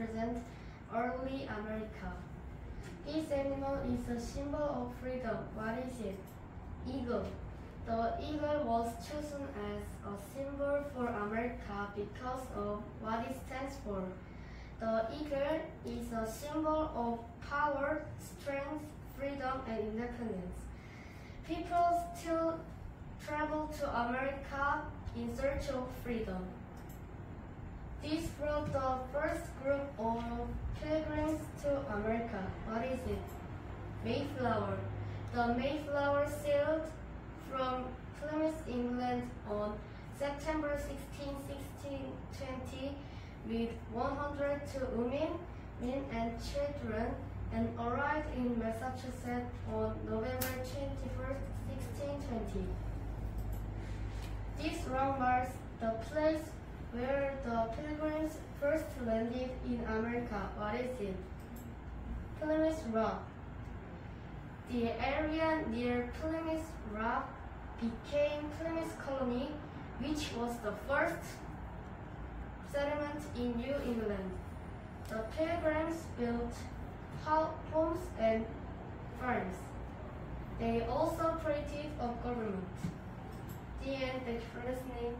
represent early America. This animal is a symbol of freedom. What is it? Eagle. The eagle was chosen as a symbol for America because of what it stands for. The eagle is a symbol of power, strength, freedom, and independence. People still travel to America in search of freedom. This brought the first group of pilgrims to America. What is it? Mayflower. The Mayflower sailed from Plymouth, England on September 16, 1620 with 102 women, men and children and arrived in Massachusetts on November 21, 1620. This rock marks the the pilgrims first landed in America. What is it? Plymouth Rock. The area near Plymouth Rock became Plymouth Colony, which was the first settlement in New England. The pilgrims built homes and farms. They also created a government. The end. Thank you for listening.